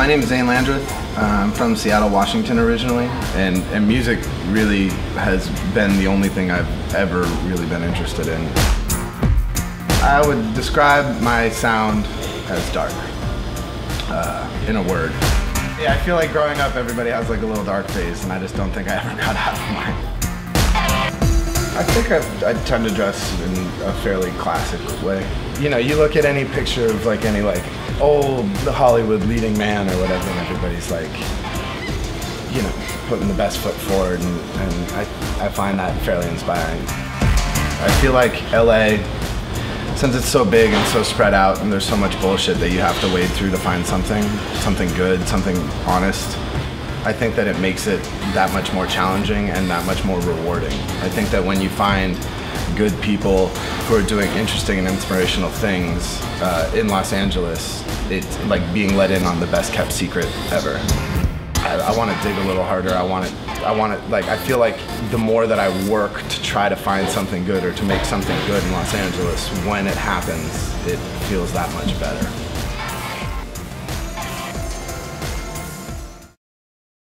my name is Zane Landreth. Uh, I'm from Seattle, Washington originally, and, and music really has been the only thing I've ever really been interested in. I would describe my sound as dark, uh, in a word. Yeah, I feel like growing up everybody has like a little dark phase, and I just don't think I ever got out of mine. I think I, I tend to dress in a fairly classic way. You know, you look at any picture of like any like old Hollywood leading man or whatever, and everybody's like, you know, putting the best foot forward, and, and I, I find that fairly inspiring. I feel like LA, since it's so big and so spread out, and there's so much bullshit that you have to wade through to find something, something good, something honest. I think that it makes it that much more challenging and that much more rewarding. I think that when you find good people who are doing interesting and inspirational things uh, in Los Angeles, it's like being let in on the best kept secret ever. I, I want to dig a little harder. I want to, I want to, like, I feel like the more that I work to try to find something good or to make something good in Los Angeles, when it happens, it feels that much better.